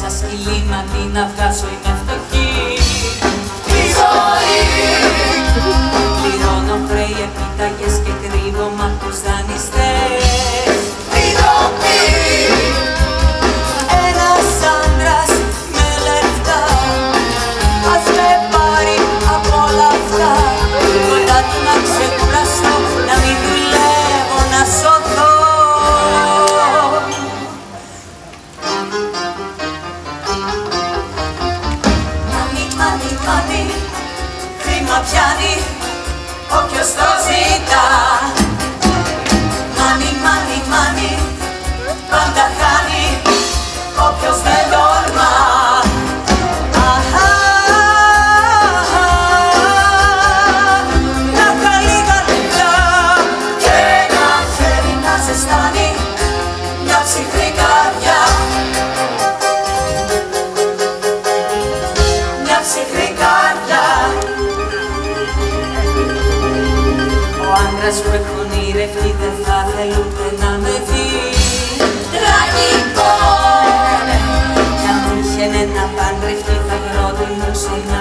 Σαν σκυλί να την αυγάσω χρήμα πιάνει όποιος το ζητά. Μάνι, μάνι, μάνι, πάντα χάνει όποιος δεν τολμά. Αχα, να τα λίγα λεπτά και ένα χέρι να ζεστάνει μια ψυχρή καρδιά. μια ψυχρή άντρες που έχουν ηρευτεί δεν θα θέλουν να με δεις. Τραγικό! Κι αν τύχαινε να παντρευτεί θα γρόντινουν σε ένα